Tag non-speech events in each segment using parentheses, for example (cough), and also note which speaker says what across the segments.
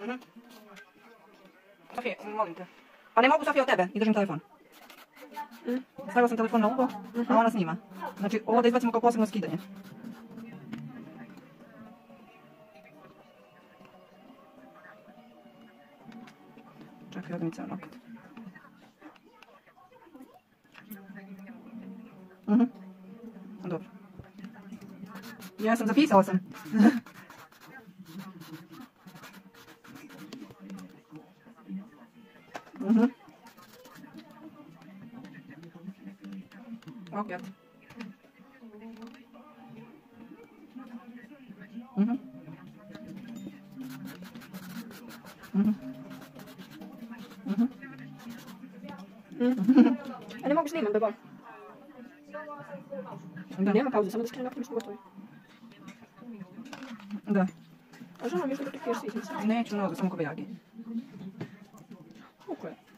Speaker 1: Mhm. Sofie, molim te. Pa ne mogu Sofie od tebe i držim telefon. Stavila sam telefon na uho, a ona snima. Znači, ovo da izbacimo kao posebno skidanje. Čekaj, ovdje mi cijel nokat. Mhm. Dobro. Ja sam zapisala sam. Mhm. Okej. Mhm. Mhm. Mhm.
Speaker 2: A nie mogę bo
Speaker 1: Da.
Speaker 2: nie ma pauzy, samo do screena, już gotowy.
Speaker 1: Da.
Speaker 2: A że mam już do tych pierwszych nic.
Speaker 1: Neću mnogo, samo ko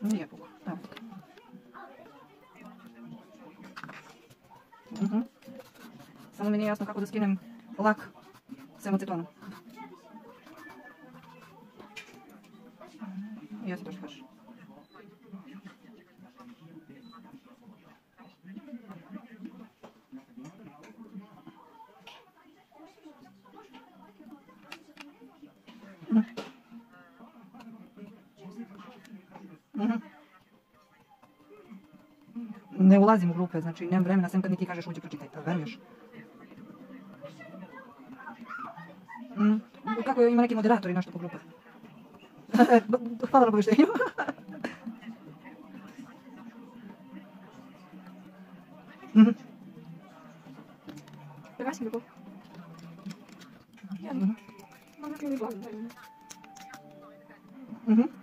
Speaker 1: Ну, яблоко. Яблоко. Угу. Само мені ясно, как буде скинем лак з емоцитоном. Я тоже хорошо. Mm-hmm. Ne ulazim u grupe, znači nemam vremena, sem kad mi ti kažeš uđi pročitaj, pa veruješ. Mm. Kako ima neki moderatori nešto po grupe? (laughs) Hvala na (laughs) Mhm.
Speaker 2: mam jakieś wygląd.
Speaker 1: Mhm.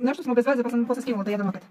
Speaker 1: Нащо что, без вас, за да па сам после скинula да јадам
Speaker 2: опет.